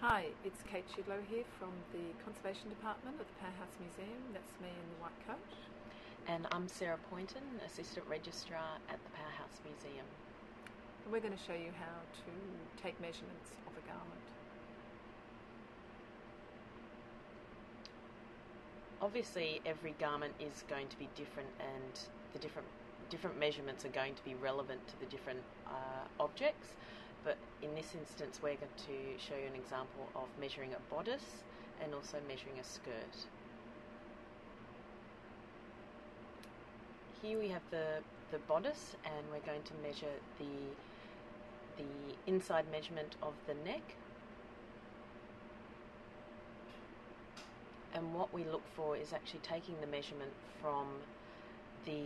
Hi, it's Kate Chidlow here from the Conservation Department of the Powerhouse Museum. That's me in the white coat. And I'm Sarah Poynton, Assistant Registrar at the Powerhouse Museum. And we're going to show you how to take measurements of a garment. Obviously, every garment is going to be different, and the different different measurements are going to be relevant to the different uh, objects. But in this instance, we're going to show you an example of measuring a bodice and also measuring a skirt. Here we have the, the bodice, and we're going to measure the the inside measurement of the neck. And what we look for is actually taking the measurement from the,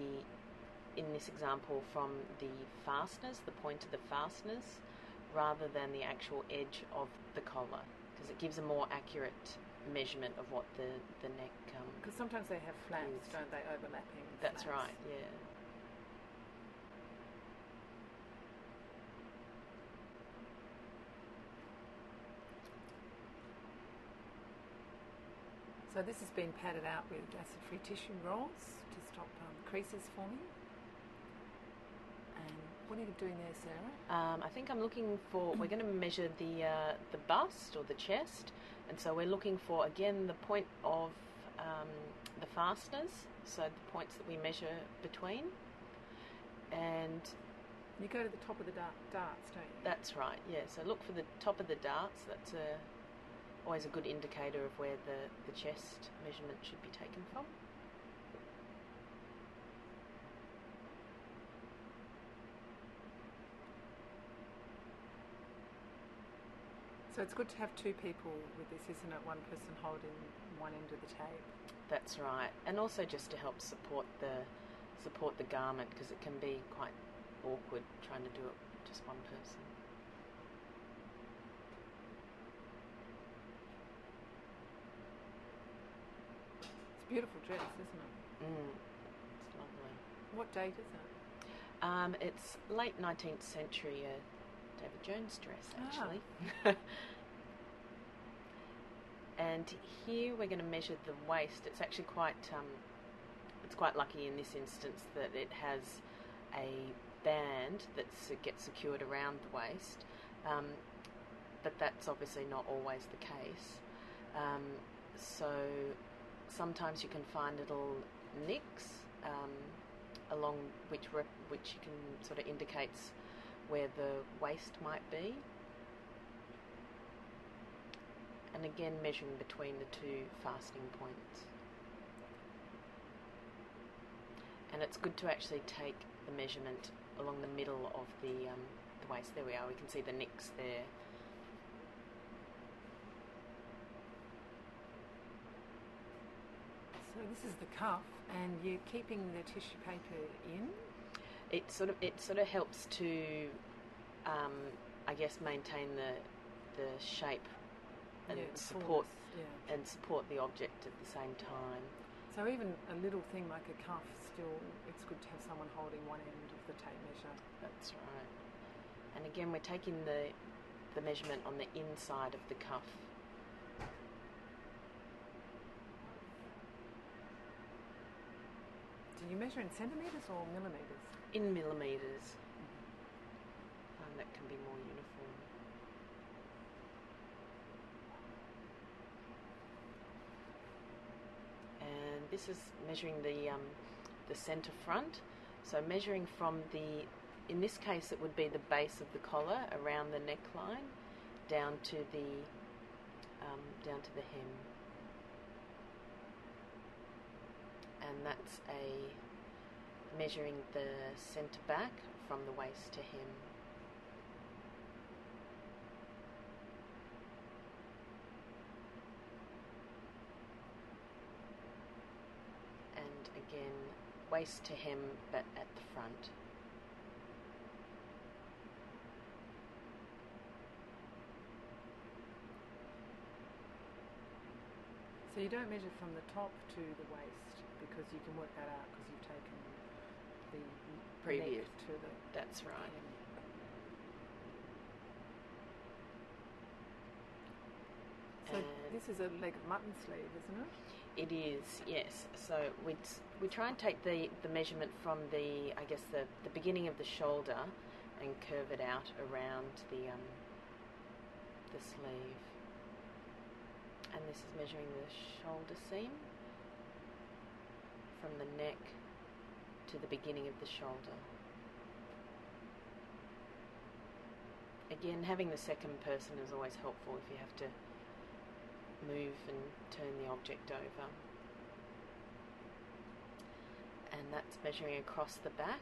in this example, from the fasteners, the point of the fasteners, rather than the actual edge of the collar, because it gives a more accurate measurement of what the, the neck. Because um, sometimes they have flaps, is. don't they, overlapping? That's flaps. right, yeah. So this has been padded out with acid-free tissue rolls to stop um, creases forming. What are you doing there, Sarah? Um, I think I'm looking for. We're going to measure the uh, the bust or the chest, and so we're looking for again the point of um, the fasteners, so the points that we measure between, and You go to the top of the dart, darts, don't you? that's right. Yeah. So look for the top of the darts. That's a always a good indicator of where the the chest measurement should be taken from. So it's good to have two people with this, isn't it? One person holding one end of the tape. That's right, and also just to help support the support the garment because it can be quite awkward trying to do it just one person. It's a beautiful dress, isn't it? Mm, it's lovely. What date is it? Um, it's late nineteenth century, a David Jones dress Ah. actually. and here we're going to measure the waist. It's actually quite um, it's quite lucky in this instance that it has a band that gets secured around the waist, um, but that's obviously not always the case. Um, so sometimes you can find little nicks um, along which which you can sort of indicates where the waist might be. And again, measuring between the two fastening points. And it's good to actually take the measurement along the middle of the, um, the waist. There we are, we can see the nicks there. So this is the cuff, and you're keeping the tissue paper in. It sort of it sort of helps to, um, I guess, maintain the the shape and Yeah, support yeah. and support the object at the same time. So even a little thing like a cuff, still, it's good to have someone holding one end of the tape measure. That's right. And again, we're taking the the measurement on the inside of the cuff. Do you measure in centimetres or millimetres? in millimeters. And that can be more uniform. And this is measuring the um, the center front. So measuring from the, in this case, it would be the base of the collar around the neckline, down to the um, down to the hem. And that's a measuring the centre back from the waist to hem. And again, waist to hem, but at the front. So you don't measure from the top to the waist because you can work that out because you've taken the Previous. to the That's right. So and this is a leg of mutton sleeve, isn't it? it is yes. So we we try and take the, the measurement from the I guess the, the beginning of the shoulder and curve it out around the um, the sleeve. This is measuring the shoulder seam from the neck to the beginning of the shoulder. Again, having the second person is always helpful if you have to move and turn the object over. And that's measuring across the back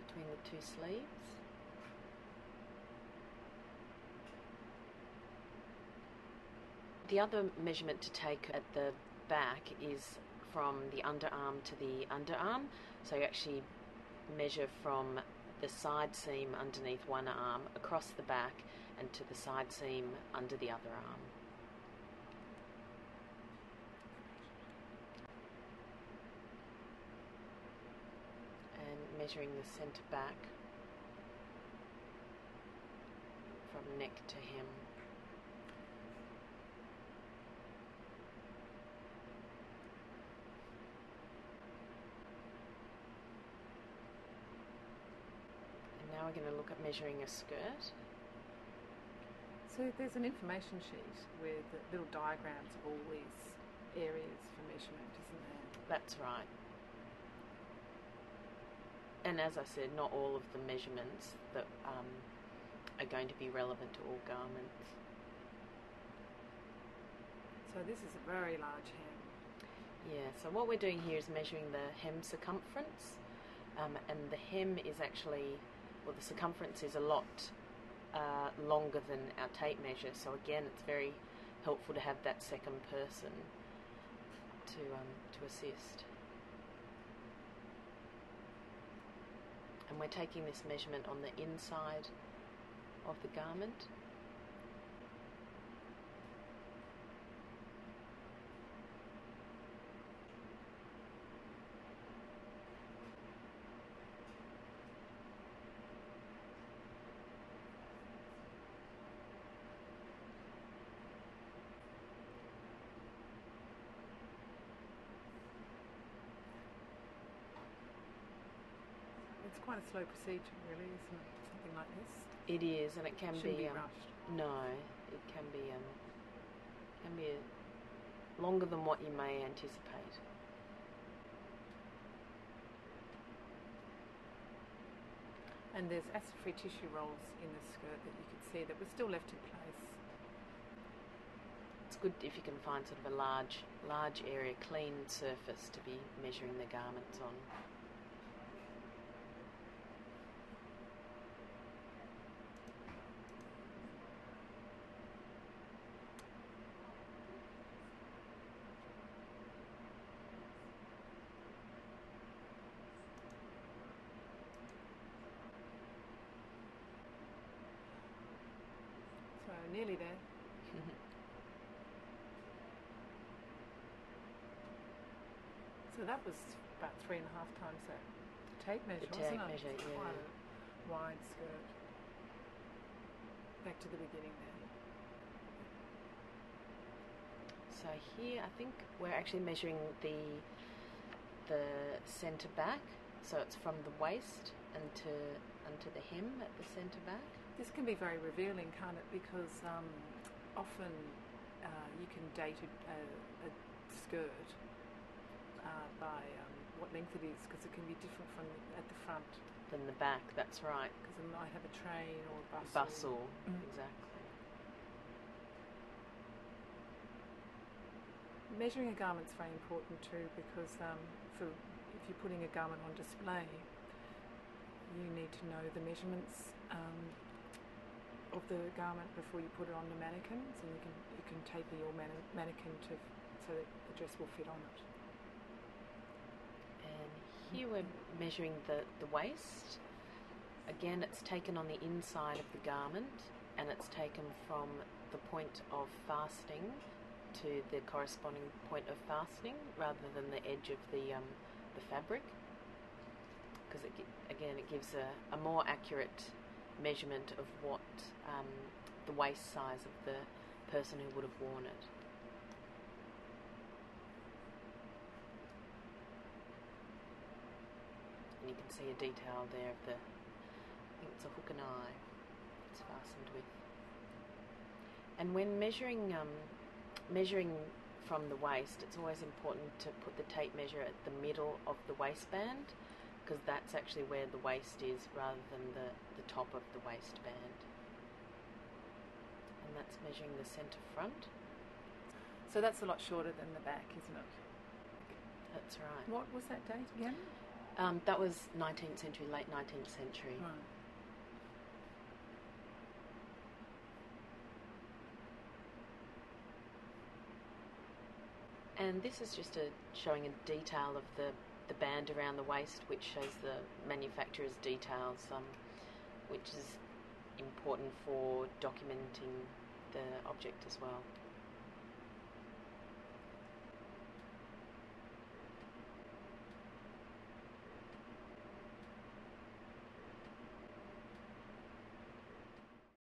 between the two sleeves. The other measurement to take at the back is from the underarm to the underarm. So you actually measure from the side seam underneath one arm across the back and to the side seam under the other arm. And measuring the centre back from neck to hem. And now we're going to look at measuring a skirt. So there's an information sheet with little diagrams of all these areas for measurement, isn't there? That's right. And as I said, not all of the measurements that um, are going to be relevant to all garments. So this is a very large hem. Yeah, so what we're doing here is measuring the hem circumference, um, and the hem is actually, well, the circumference is a lot uh, longer than our tape measure. So again, it's very helpful to have that second person to um, to assist. And we're taking this measurement on the inside of the garment. It's quite a slow procedure, really, isn't it? Something like this. It is, and it can Shouldn't be, um, rushed. No, it can be um, can be longer than what you may anticipate. And there's acid-free tissue rolls in the skirt that you could see that were still left in place. It's good if you can find sort of a large, large area, clean surface to be measuring the garments on. So nearly there. So that was about three and a half times that tape measure, tape wasn't measure, It's yeah. Quite a wide skirt. Back to the beginning there. So here, I think we're actually measuring the the centre back. So it's from the waist and to and to the hem at the centre back. This can be very revealing, can't it? Because um, often uh, you can date a, a, a skirt uh, by um, what length it is, because it can be different from at the front. than the back. That's right. Because it might have a train or a bus. or- Bustle. Mm. Exactly. Measuring a garment's very important too because um, for if you're putting a garment on display, you need to know the measurements um, of the garment before you put it on the mannequins, and you can you can taper your man- mannequin to so that the dress will fit on it. And here we're measuring the, the waist. Again, it's taken on the inside of the garment and it's taken from the point of fastening to the corresponding point of fastening rather than the edge of the, um, the fabric. Because again, it gives a, a more accurate measurement of what um, the waist size of the, person who would have worn it. And you can see a detail there of the, I think it's a hook and eye it's fastened with. And when measuring, um, measuring from the waist, it's always important to put the tape measure at the middle of the waistband because that's actually where the waist is rather than the, the top of the waistband. And that's measuring the centre front. So that's a lot shorter than the back, isn't it? That's right. What was that date again? Um, that was 19th century, late 19th century. Right. And this is just a showing a detail of the, the band around the waist, which shows the manufacturer's details, um, which is important for documenting the object as well.